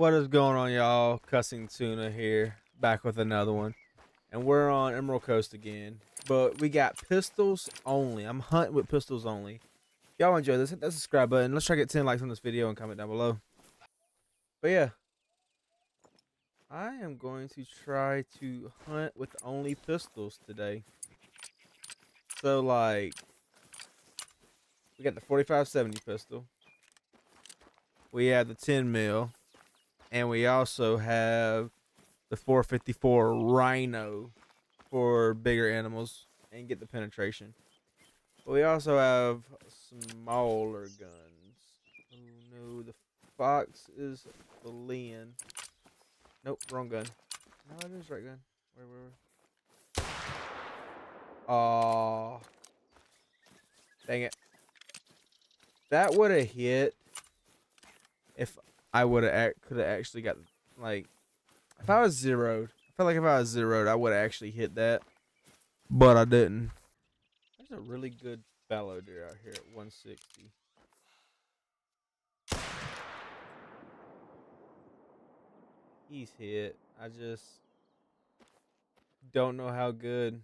What is going on, y'all? Cussing Tuna here, back with another one. And we're on Emerald Coast again. But we got pistols only. I'm hunting with pistols only. Y'all enjoy this, hit that subscribe button. Let's try to get 10 likes on this video and comment down below. But yeah. I am going to try to hunt with only pistols today. So, like, we got the 4570 pistol. We have the 10 mil and we also have the 454 Rhino for bigger animals and get the penetration. But we also have smaller guns. Oh no, the Fox is the Leon. Nope, wrong gun. No, it is right gun. Where, where, where? Aw. Dang it. That would have hit if I would have could have actually got like if I was zeroed. I feel like if I was zeroed, I would have actually hit that, but I didn't. There's a really good fallow deer out here at 160. He's hit. I just don't know how good.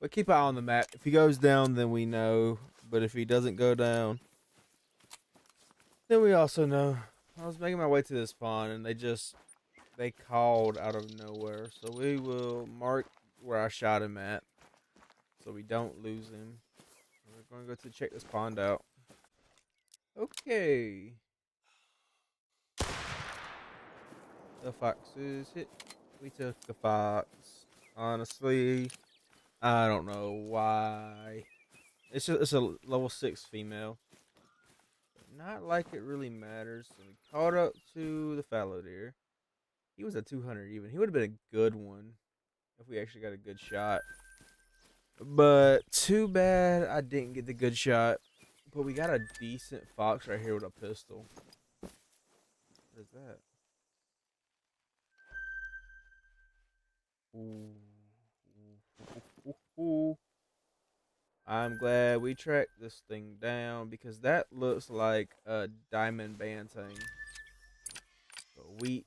But keep an eye on the map. If he goes down, then we know. But if he doesn't go down, then we also know I was making my way to this pond and they just they called out of nowhere. So we will mark where I shot him at so we don't lose him. We're going to go to check this pond out. Okay. The fox is hit. We took the fox. Honestly, I don't know why. It's a, it's a level 6 female. Not like it really matters. So we caught up to the fallow deer. He was a 200 even. He would have been a good one if we actually got a good shot. But too bad I didn't get the good shot. But we got a decent fox right here with a pistol. What is that? Ooh, ooh, ooh, I'm glad we tracked this thing down because that looks like a diamond banteng. But we,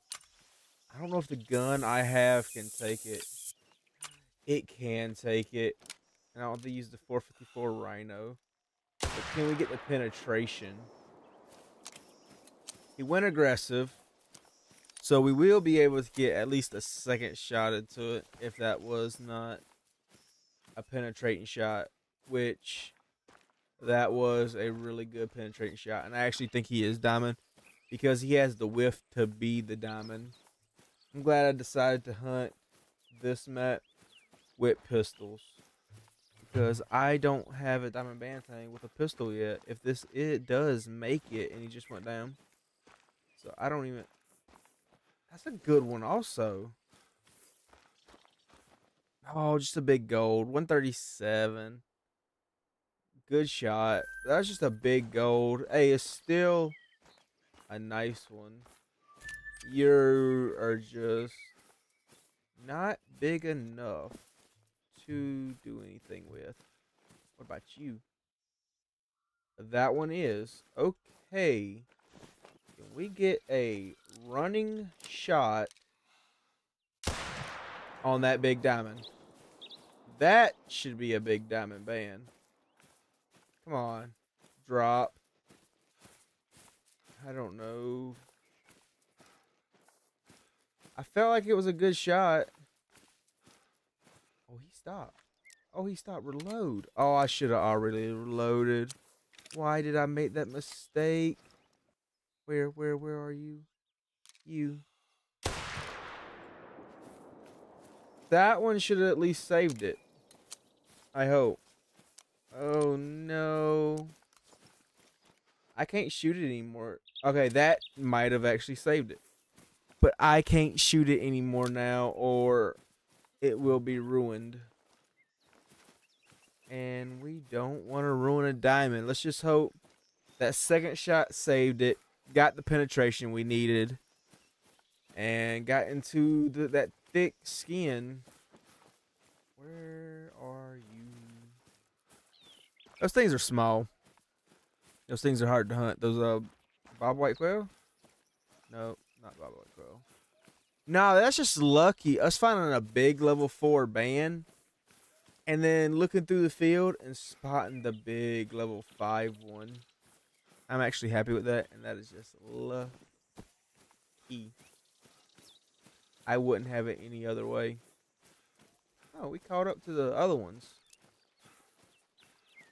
I don't know if the gun I have can take it. It can take it. And I'll have to use the 454 Rhino. But can we get the penetration? He went aggressive. So we will be able to get at least a second shot into it if that was not a penetrating shot which that was a really good penetrating shot. And I actually think he is diamond because he has the whiff to be the diamond. I'm glad I decided to hunt this map with pistols because I don't have a diamond banteng with a pistol yet. If this it does make it and he just went down, so I don't even. That's a good one also. Oh, just a big gold, 137. Good shot. That's just a big gold. Hey, it's still a nice one. You are just not big enough to do anything with. What about you? That one is. Okay. Can we get a running shot on that big diamond? That should be a big diamond band. Come on. Drop. I don't know. I felt like it was a good shot. Oh, he stopped. Oh, he stopped. Reload. Oh, I should have already reloaded. Why did I make that mistake? Where, where, where are you? You. That one should have at least saved it. I hope. Oh no. I can't shoot it anymore. Okay, that might have actually saved it. But I can't shoot it anymore now or it will be ruined. And we don't want to ruin a diamond. Let's just hope that second shot saved it. Got the penetration we needed. And got into the, that thick skin. Where are you? Those things are small. Those things are hard to hunt. Those uh bob white quail. Nope, not Bobby Crow. No, that's just lucky. Us finding a big level four band and then looking through the field and spotting the big level five one. I'm actually happy with that, and that is just lucky. I wouldn't have it any other way. Oh, we caught up to the other ones.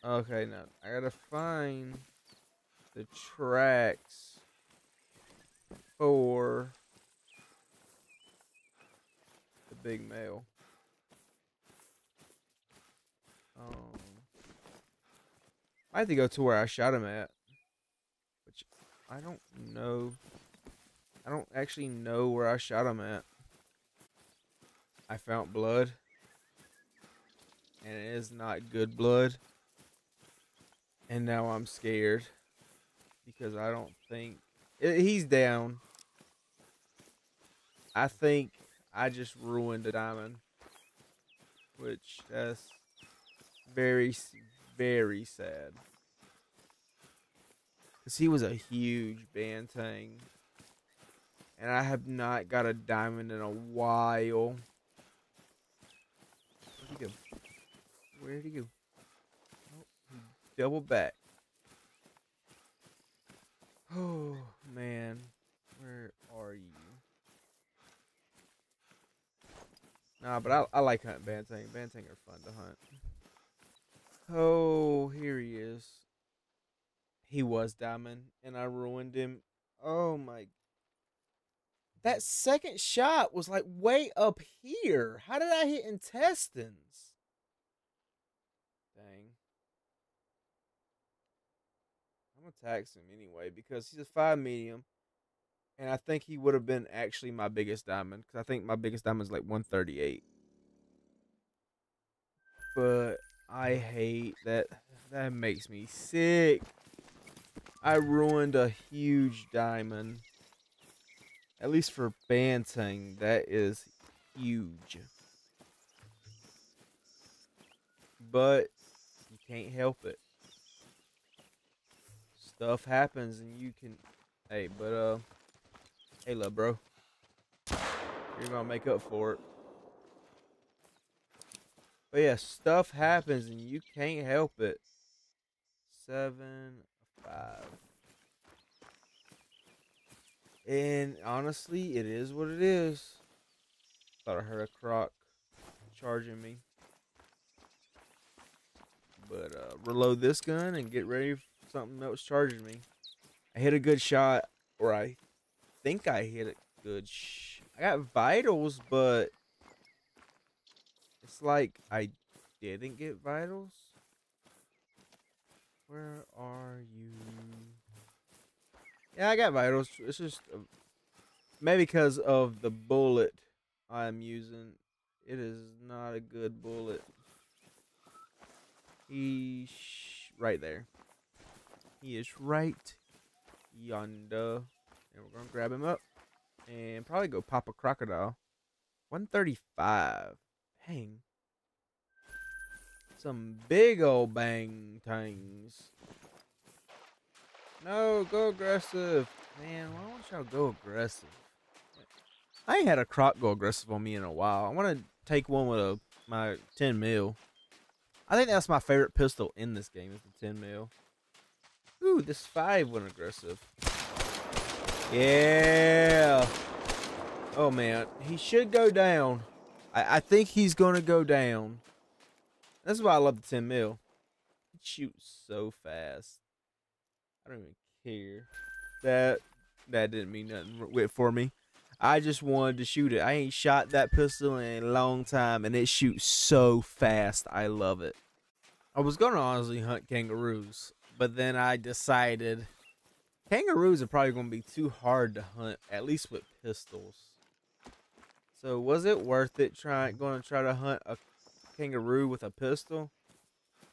Okay, now I gotta find the tracks for the big male. Um, I have to go to where I shot him at, which I don't know. I don't actually know where I shot him at. I found blood, and it is not good blood. And now I'm scared because I don't think eh, he's down. I think I just ruined the diamond, which that's very, very sad. Because he was a huge Banteng. And I have not got a diamond in a while. Where'd he go? Where'd he go? Double back. Oh, man. Where are you? Nah, but I, I like hunting Banteng. Banteng are fun to hunt. Oh, here he is. He was diamond, and I ruined him. Oh my. That second shot was like way up here. How did I hit intestines? Dang. I'm going to tax him anyway because he's a 5 medium. And I think he would have been actually my biggest diamond because I think my biggest diamond is like 138. But I hate that. That makes me sick. I ruined a huge diamond. At least for Banteng, that is huge. But you can't help it. Stuff happens and you can hey, but uh hey love bro. You're gonna make up for it. But yeah, stuff happens and you can't help it. Seven, five. And honestly, it is what it is. Thought I heard a croc charging me. But uh, reload this gun and get ready something that was charging me. I hit a good shot, or I think I hit a good. I got vitals, but it's like I didn't get vitals. Where are you? Yeah, I got vitals. It's just uh, maybe because of the bullet I'm using. It is not a good bullet. He's right there. He is right yonder. And we're going to grab him up. And probably go pop a crocodile. 135. Dang. Some big old bantengs. No, go aggressive. Man, why don't y'all go aggressive? I ain't had a croc go aggressive on me in a while. I want to take one with a my 10 mil. I think that's my favorite pistol in this game is the 10 mil. Ooh, this 5 went aggressive. Yeah. Oh, man. He should go down. I, I think he's going to go down. That's why I love the 10 mil. It shoots so fast. I don't even care. That that didn't mean nothing for me. I just wanted to shoot it. I ain't shot that pistol in a long time, and it shoots so fast. I love it. I was going to honestly hunt kangaroos, but then I decided kangaroos are probably going to be too hard to hunt, at least with pistols. So was it worth it trying going to try to hunt a kangaroo with a pistol?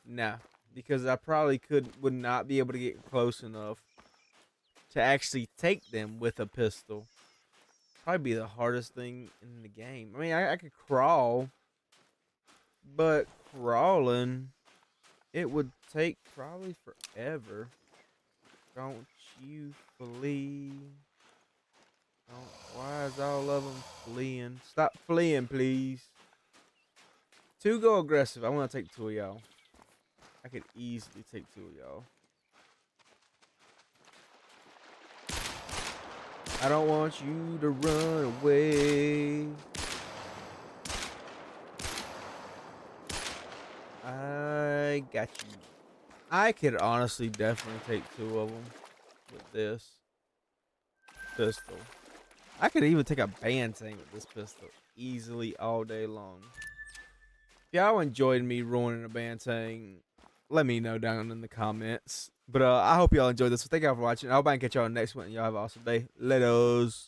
Nah, because I probably could would not be able to get close enough to actually take them with a pistol. Probably be the hardest thing in the game. I mean, I, I could crawl, but crawling, it would take probably forever. Don't you believe? Where's all of them fleeing? Stop fleeing, please. Two go aggressive. I want to take two of y'all. I could easily take two of y'all. I don't want you to run away. I got you. I could honestly definitely take two of them with this pistol. I could even take a Banteng with this pistol easily all day long. If y'all enjoyed me ruining a Banteng, let me know down in the comments. But uh, I hope y'all enjoyed this. Thank y'all for watching. I hope I can catch y'all next one. Y'all have an awesome day. Let us.